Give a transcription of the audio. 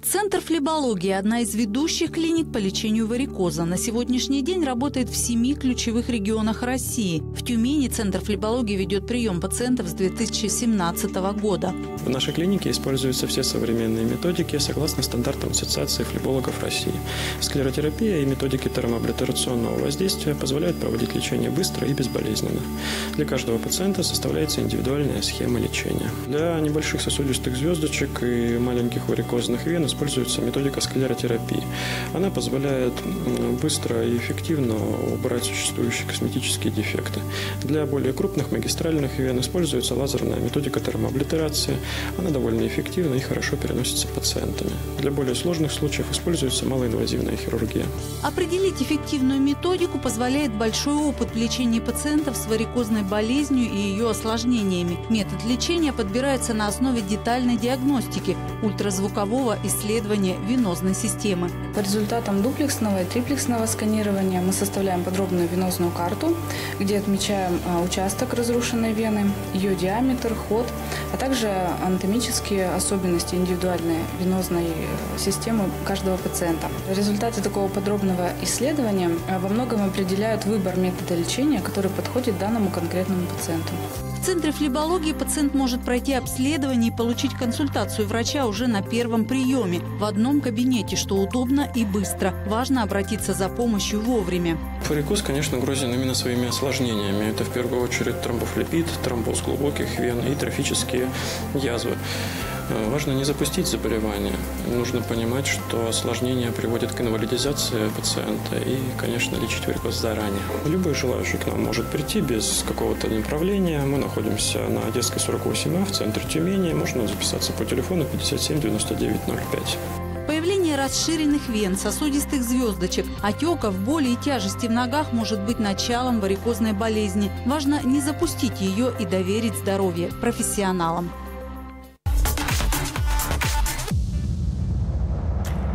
Центр флебологии – одна из ведущих клиник по лечению варикоза. На сегодняшний день работает в семи ключевых регионах России. В Тюмени Центр флебологии ведет прием пациентов с 2017 года. В нашей клинике используются все современные методики согласно стандартам Ассоциации флебологов России. Склеротерапия и методики термоаблитерационного воздействия позволяют проводить лечение быстро и безболезненно. Для каждого пациента составляется индивидуальная схема лечения. Для небольших сосудистых звездочек и маленьких варикозных вен используется методика склеротерапии. Она позволяет быстро и эффективно убрать существующие косметические дефекты. Для более крупных магистральных вен используется лазерная методика термооблитерации. Она довольно эффективна и хорошо переносится пациентами. Для более сложных случаев используется малоинвазивная хирургия. Определить эффективную методику позволяет большой опыт в лечении пациентов с варикозной болезнью и ее осложнениями. Метод лечения подбирается на основе детальной диагностики, ультразвукового исследования исследования венозной системы. По результатам дуплексного и триплексного сканирования мы составляем подробную венозную карту, где отмечаем а, участок разрушенной вены, ее диаметр, ход, а также анатомические особенности индивидуальной венозной э, системы каждого пациента. Результаты такого подробного исследования а, во многом определяют выбор метода лечения, который подходит данному конкретному пациенту. В Центре флебологии пациент может пройти обследование и получить консультацию врача уже на первом приеме в одном кабинете, что удобно и быстро. Важно обратиться за помощью вовремя. Варикоз, конечно, грозен именно своими осложнениями. Это в первую очередь тромбофлебит, тромбоз глубоких вен и трофические язвы. Э, важно не запустить заболевание. Нужно понимать, что осложнения приводят к инвалидизации пациента и, конечно, лечить варикоз заранее. Любой желающий к нам может прийти без какого-то направления. Мы находимся на Одесской 48А в центре Тюмени. Можно записаться по телефону 57 99 05. Расширенных вен, сосудистых звездочек, отеков, боли и тяжести в ногах может быть началом варикозной болезни. Важно не запустить ее и доверить здоровье профессионалам.